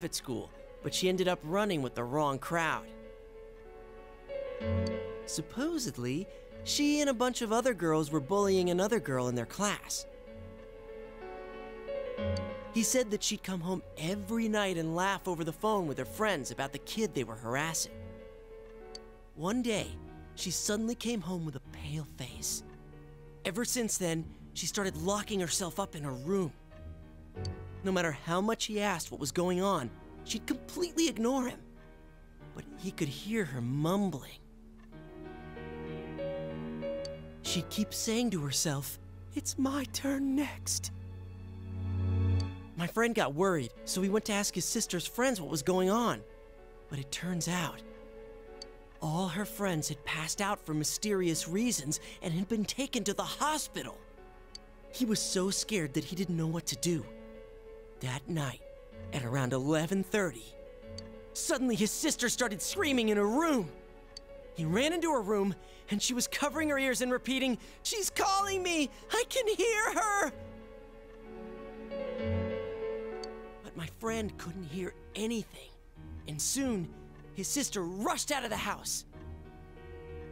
at school, but she ended up running with the wrong crowd. Supposedly, she and a bunch of other girls were bullying another girl in their class. He said that she'd come home every night and laugh over the phone with her friends about the kid they were harassing. One day, she suddenly came home with a pale face. Ever since then, she started locking herself up in her room. No matter how much he asked what was going on, she'd completely ignore him. But he could hear her mumbling. She'd keep saying to herself, It's my turn next. My friend got worried, so he went to ask his sister's friends what was going on. But it turns out, all her friends had passed out for mysterious reasons and had been taken to the hospital. He was so scared that he didn't know what to do. That night, at around 11:30, suddenly his sister started screaming in her room. He ran into her room and she was covering her ears and repeating, "She's calling me. I can hear her." But my friend couldn't hear anything. And soon, his sister rushed out of the house.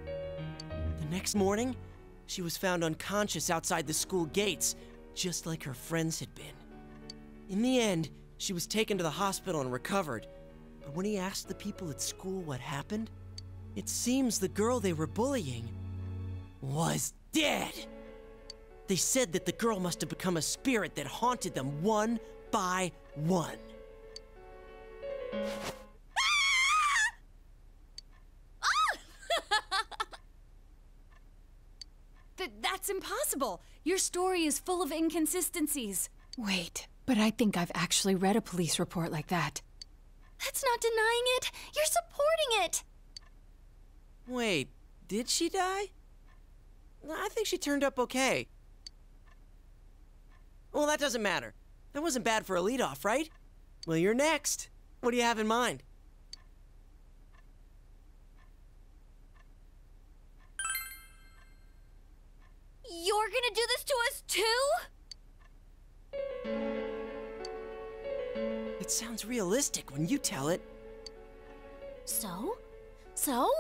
The next morning, she was found unconscious outside the school gates, just like her friends had been. In the end, she was taken to the hospital and recovered. But when he asked the people at school what happened, it seems the girl they were bullying was dead. They said that the girl must have become a spirit that haunted them one by one. Th- that's impossible. Your story is full of inconsistencies. Wait, but I think I've actually read a police report like that. That's not denying it. You're supporting it. Wait, did she die? I think she turned up okay. Well, that doesn't matter. That wasn't bad for a leadoff, right? Well, you're next. What do you have in mind? It sounds realistic when you tell it. So? So?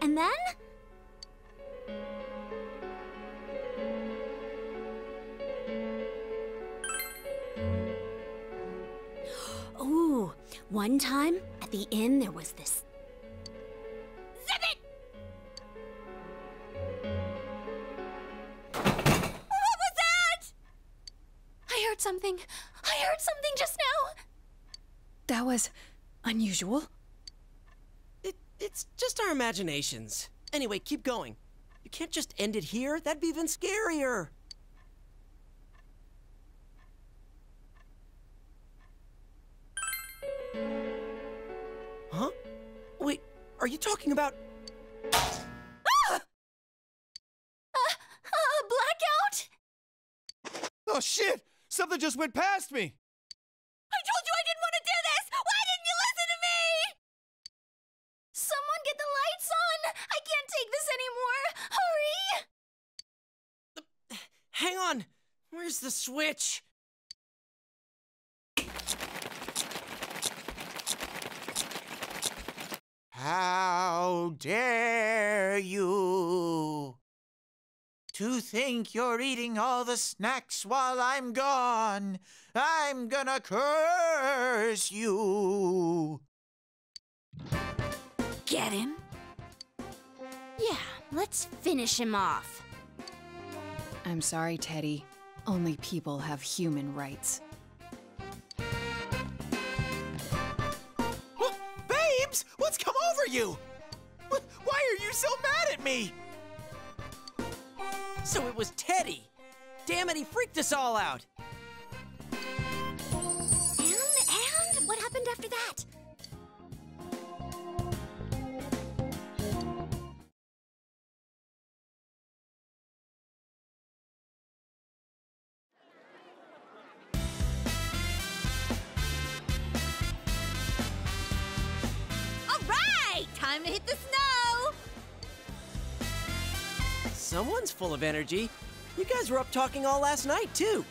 And then? Ooh, one time at the inn there was this. Zip it! What was that? I heard something. I heard something just now. That was unusual. It, it's just our imaginations. Anyway, keep going. You can't just end it here. That'd be even scarier. Huh? Wait, are you talking about. Ah! Uh, blackout? Oh shit! Something just went past me! I told you I didn't want to do this! Why didn't you listen to me? Someone get the lights on! I can't take this anymore! Hurry! Hang on! Where's the switch? How dare you to think you're eating all the snacks while I'm gone? I'm gonna curse you. Get him? Yeah, let's finish him off. I'm sorry, Teddie. Only people have human rights. Wh- Babes, what's come over you? Why are you so mad at me? So it was Teddie! Damn it, he freaked us all out! Time to hit the snow. Someone's full of energy. You guys were up talking all last night, too.